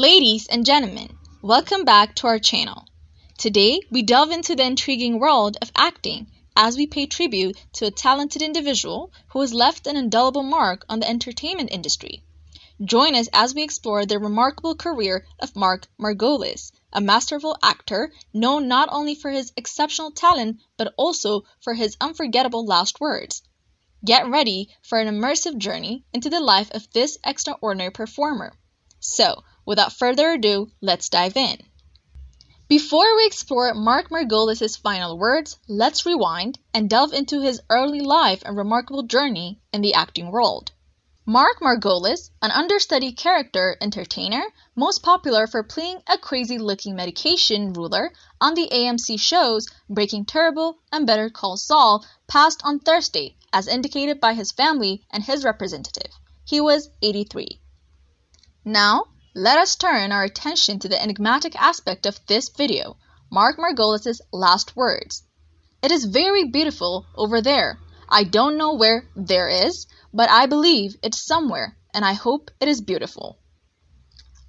Ladies and gentlemen, welcome back to our channel. Today we delve into the intriguing world of acting as we pay tribute to a talented individual who has left an indelible mark on the entertainment industry. Join us as we explore the remarkable career of Mark Margolis, a masterful actor known not only for his exceptional talent but also for his unforgettable last words. Get ready for an immersive journey into the life of this extraordinary performer. So, without further ado, let's dive in. Before we explore Mark Margolis' final words, let's rewind and delve into his early life and remarkable journey in the acting world. Mark Margolis, an understudy character entertainer, most popular for playing a crazy-looking medication ruler on the AMC shows Breaking Terrible and Better Call Saul, passed on Thursday, as indicated by his family and his representative. He was 83. Now, let us turn our attention to the enigmatic aspect of this video, Mark Margolis' last words. It is very beautiful over there. I don't know where there is, but I believe it's somewhere, and I hope it is beautiful.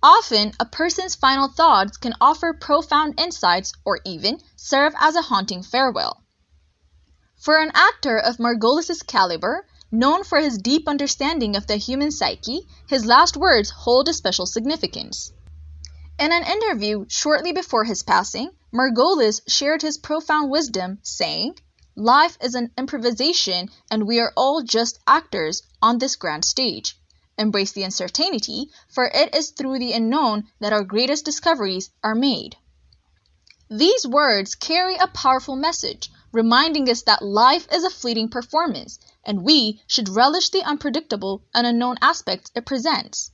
Often, a person's final thoughts can offer profound insights or even serve as a haunting farewell. For an actor of Margolis' caliber, Known for his deep understanding of the human psyche, his last words hold a special significance. In an interview shortly before his passing, Margolis shared his profound wisdom, saying, Life is an improvisation and we are all just actors on this grand stage. Embrace the uncertainty, for it is through the unknown that our greatest discoveries are made. These words carry a powerful message, reminding us that life is a fleeting performance and we should relish the unpredictable and unknown aspects it presents.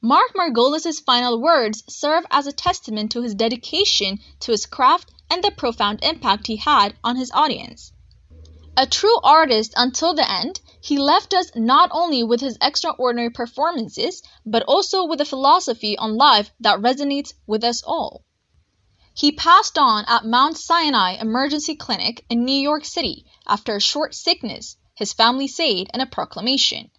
Mark Margolis's final words serve as a testament to his dedication to his craft and the profound impact he had on his audience. A true artist until the end, he left us not only with his extraordinary performances, but also with a philosophy on life that resonates with us all. He passed on at Mount Sinai Emergency Clinic in New York City after a short sickness his family said in a proclamation.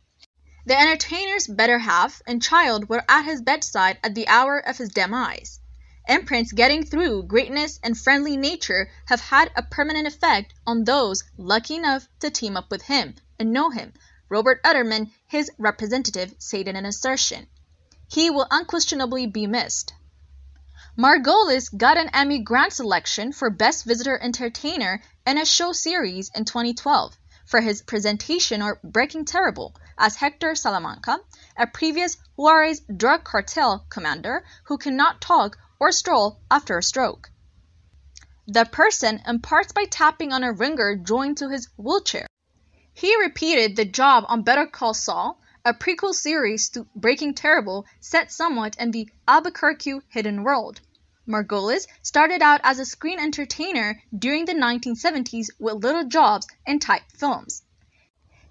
The entertainer's better half and child were at his bedside at the hour of his demise. Imprints getting through greatness and friendly nature have had a permanent effect on those lucky enough to team up with him and know him, Robert Utterman, his representative, said in an assertion. He will unquestionably be missed. Margolis got an Emmy Grant selection for Best Visitor Entertainer in a show series in 2012 for his presentation on Breaking Terrible as Hector Salamanca, a previous Juarez drug cartel commander who cannot talk or stroll after a stroke. The person imparts by tapping on a ringer joined to his wheelchair. He repeated the job on Better Call Saul, a prequel series to Breaking Terrible set somewhat in the Albuquerque hidden world. Margolis started out as a screen entertainer during the 1970s with little jobs in type films.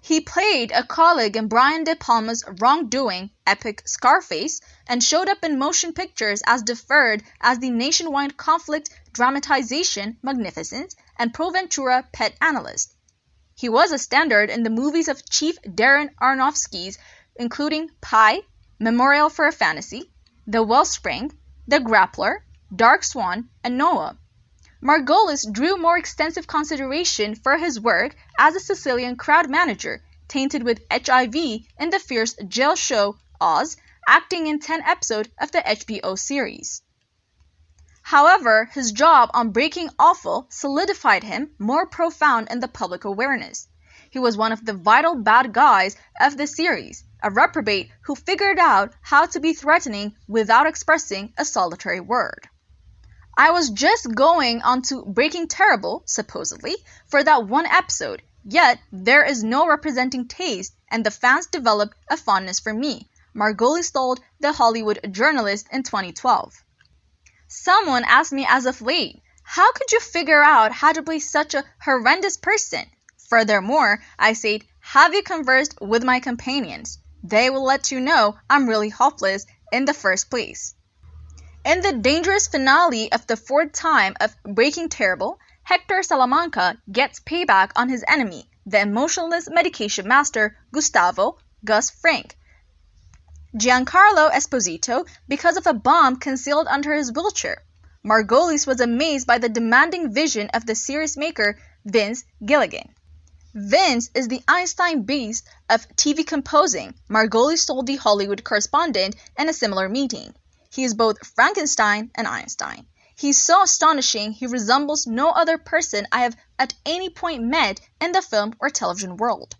He played a colleague in Brian De Palma's wrongdoing epic Scarface and showed up in motion pictures as deferred as the nationwide conflict dramatization Magnificent and ProVentura Pet Analyst. He was a standard in the movies of Chief Darren Aronofsky's including Pi, Memorial for a Fantasy, The Wellspring, The Grappler, Dark Swan, and Noah. Margolis drew more extensive consideration for his work as a Sicilian crowd manager, tainted with HIV in the fierce jail show Oz, acting in 10 episodes of the HBO series. However, his job on Breaking Awful solidified him more profound in the public awareness. He was one of the vital bad guys of the series, a reprobate who figured out how to be threatening without expressing a solitary word. I was just going onto Breaking Terrible, supposedly, for that one episode, yet there is no representing taste and the fans developed a fondness for me, Margolis told The Hollywood Journalist in 2012. Someone asked me as of late, how could you figure out how to play such a horrendous person? Furthermore, I said, have you conversed with my companions? They will let you know I'm really hopeless in the first place. In the dangerous finale of the fourth time of Breaking Terrible, Hector Salamanca gets payback on his enemy, the emotionless medication master Gustavo Gus Fring. Giancarlo Esposito because of a bomb concealed under his wheelchair. Margolis was amazed by the demanding vision of the series maker Vince Gilligan. Vince is the Einstein beast of TV composing, Margolis told the Hollywood correspondent in a similar meeting. He is both Frankenstein and Einstein. He's so astonishing he resembles no other person I have at any point met in the film or television world.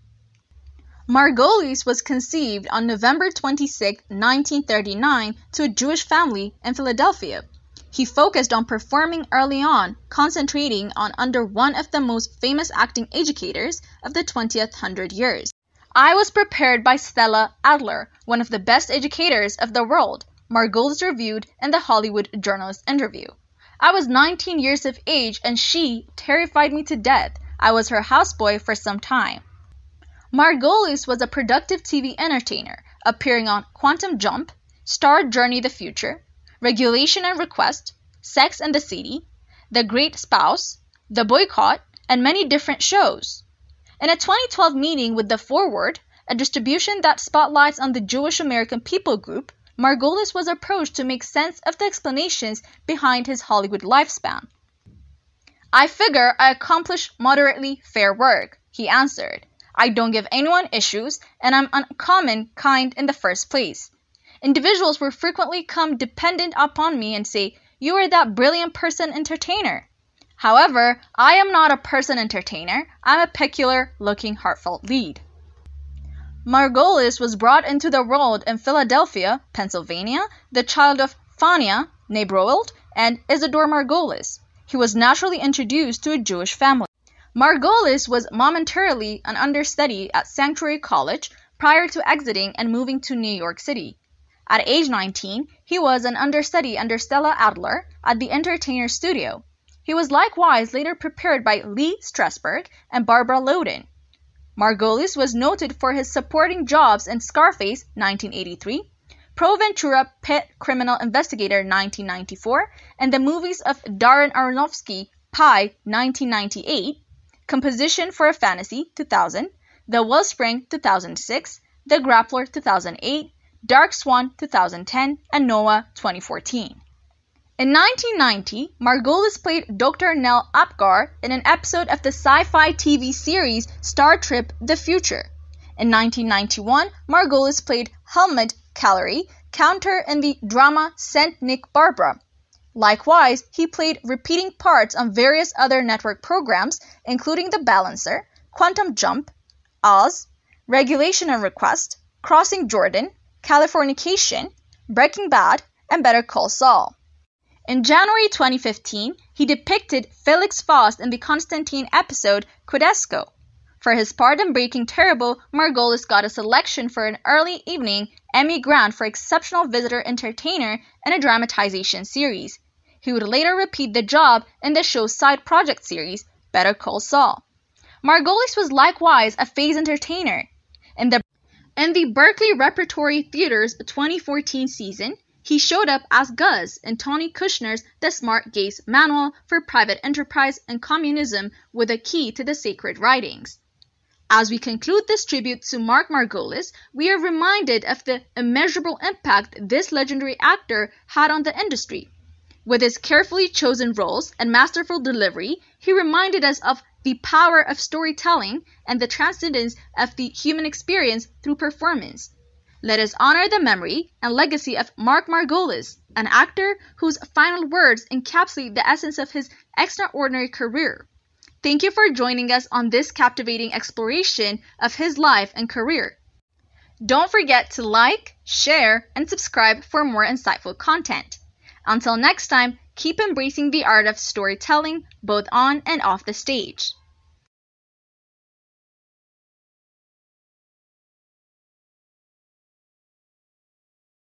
Margolis was conceived on November 26, 1939, to a Jewish family in Philadelphia. He focused on performing early on, concentrating on under one of the most famous acting educators of the 20th hundred years. I was prepared by Stella Adler, one of the best educators of the world, Margolis reviewed in the Hollywood Journalist interview. I was 19 years of age and she terrified me to death. I was her houseboy for some time. Margolis was a productive TV entertainer, appearing on Quantum Jump, Star Journey the Future, Regulation and Request, Sex and the City, The Great Spouse, The Boycott, and many different shows. In a 2012 meeting with The Forward, a distribution that spotlights on the Jewish American people group, Margolis was approached to make sense of the explanations behind his Hollywood lifespan. I figure I accomplish moderately fair work, he answered. I don't give anyone issues, and I'm uncommon kind in the first place. Individuals will frequently come dependent upon me and say, You are that brilliant person entertainer. However, I am not a person entertainer, I'm a peculiar looking heartfelt lead. Margolis was brought into the world in Philadelphia, Pennsylvania, the child of Fania Neighborhood and Isidore Margolis. He was naturally introduced to a Jewish family. Margolis was momentarily an understudy at Sanctuary College prior to exiting and moving to New York City. At age 19, he was an understudy under Stella Adler at the Entertainer Studio. He was likewise later prepared by Lee Strasberg and Barbara Loden. Margolis was noted for his supporting jobs in Scarface (1983), Pro Ventura Pet Criminal Investigator (1994), and the movies of Darren Aronofsky Pi (1998), Composition for a Fantasy (2000), The Wellspring (2006), The Grappler (2008), Dark Swan 2010, and Noah 2014. In 1990, Margolis played Dr. Nell Apgar in an episode of the sci-fi TV series Star Trek The Future. In 1991, Margolis played Helmut Callery, counter in the drama Saint Nick Barbara. Likewise, he played repeating parts on various other network programs, including The Balancer, Quantum Jump, Oz, Regulation and Request, Crossing Jordan, Californication, Breaking Bad, and Better Call Saul. In January 2015, he depicted Felix Faust in the Constantine episode Kudesco. For his part in Breaking Terrible, Margolis got a selection for an early evening Emmy grant for Exceptional Visitor Entertainer in a dramatization series. He would later repeat the job in the show's side project series, Better Call Saul. Margolis was likewise a phase entertainer. In the in the Berkeley Repertory Theater's 2014 season, he showed up as Gus in Tony Kushner's The Smart Guy's Manual for Private Enterprise and Communism with a Key to the Sacred Writings. As we conclude this tribute to Mark Margolis, we are reminded of the immeasurable impact this legendary actor had on the industry. With his carefully chosen roles and masterful delivery, he reminded us of the power of storytelling and the transcendence of the human experience through performance. Let us honor the memory and legacy of Mark Margolis, an actor whose final words encapsulate the essence of his extraordinary career. Thank you for joining us on this captivating exploration of his life and career. Don't forget to like, share, and subscribe for more insightful content. Until next time, keep embracing the art of storytelling both on and off the stage.